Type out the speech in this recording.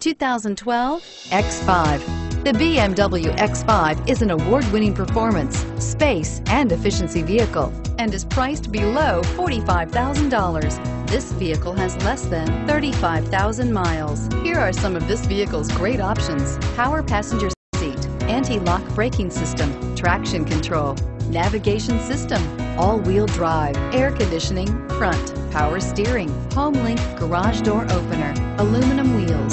2012 X5. The BMW X5 is an award-winning performance, space, and efficiency vehicle and is priced below $45,000. This vehicle has less than 35,000 miles. Here are some of this vehicle's great options. Power passenger seat, anti-lock braking system, traction control, navigation system, all-wheel drive, air conditioning, front, power steering, HomeLink garage door opener, aluminum wheels,